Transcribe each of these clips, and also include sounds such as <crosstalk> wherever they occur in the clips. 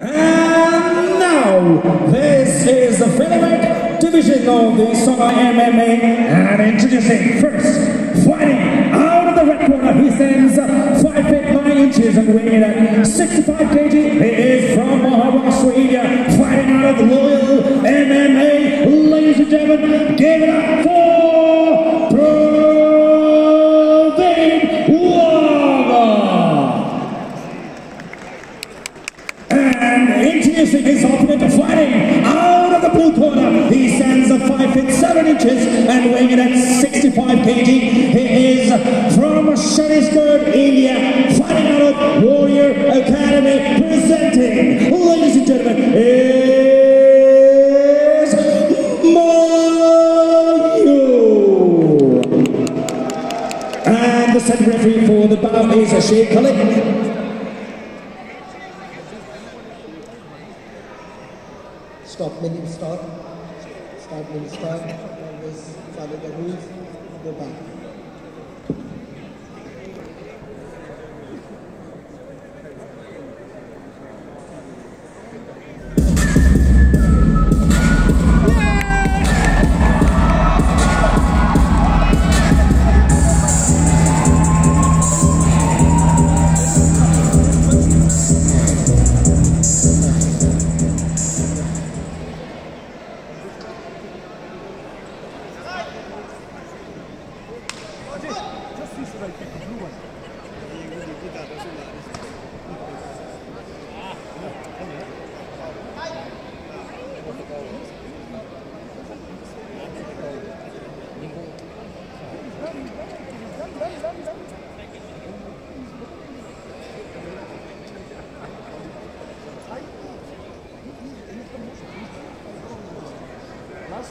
And now, this is the featherweight division of the Summer MMA. And introducing first, fighting out of the red corner, he stands 5 feet 9 inches and weighing at 65 kg. He is from Maharashtra, India, gentlemen, is Mayu. And the second referee for the bout is Sheikh Khalid. Stop menu start. Start menu start. Always follow the rules. Go back. Last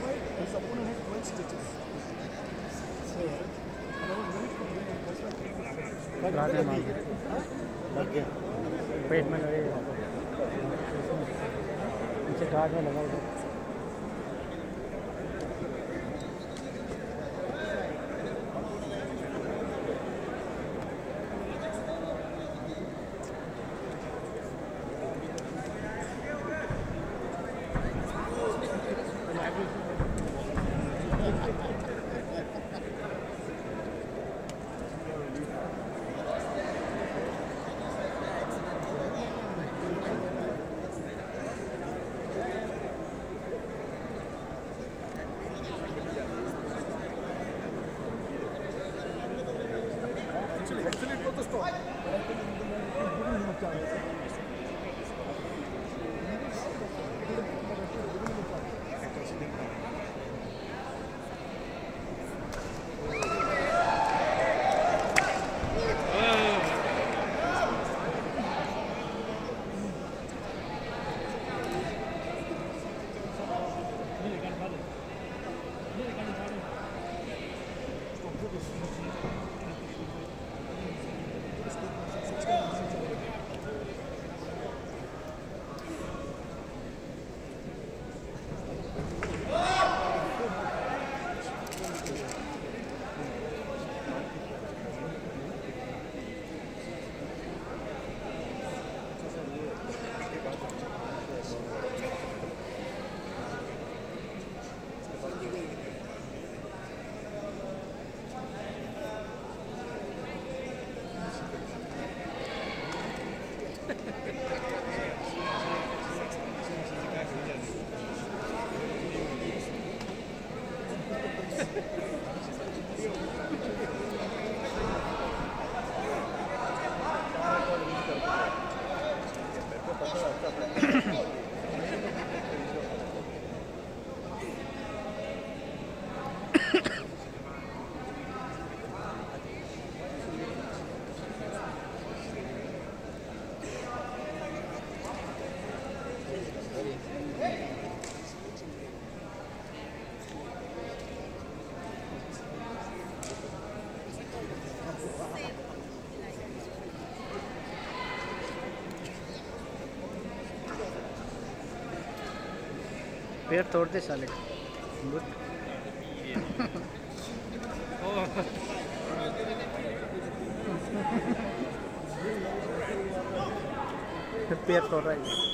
fight, his opponent had 12 stitches. So, रात में पेट में लगेगा नीचे guard में लगा Excellent protest. पैर तोड़ दे साले पैर <laughs> तोड़ रहा है।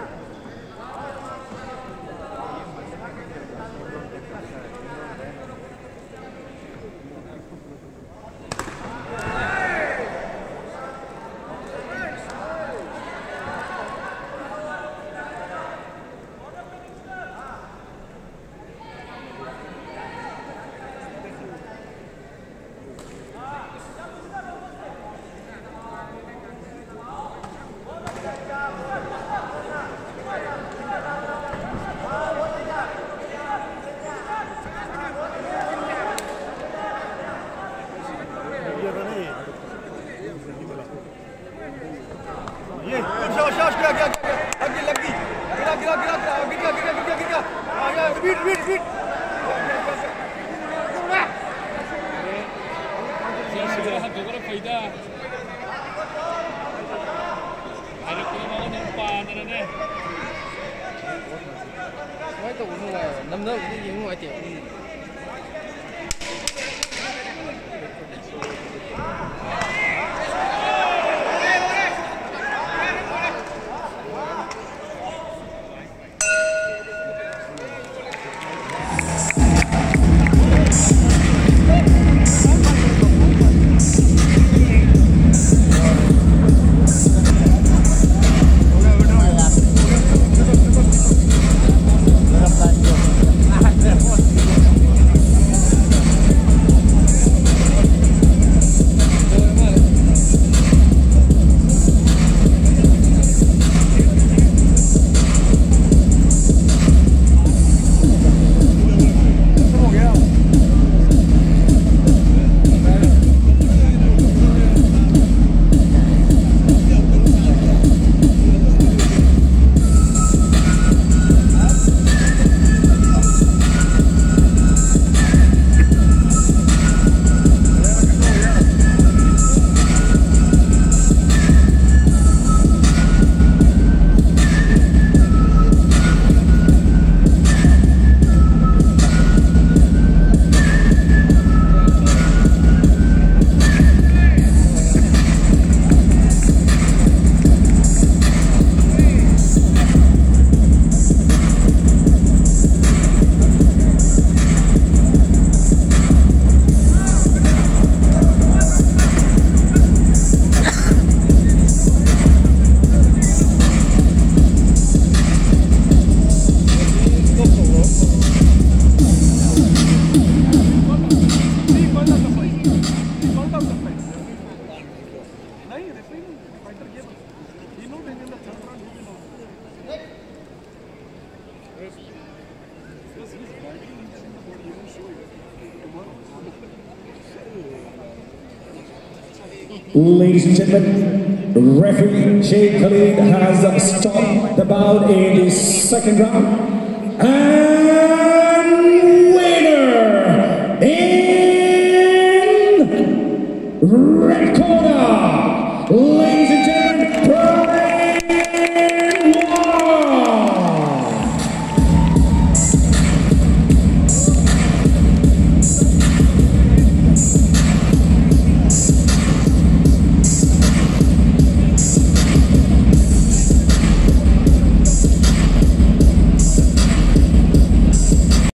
我也走不出来能不能我为我点。嗯 Ladies and gentlemen, referee Jay Khalid has stopped the bout in the second round. And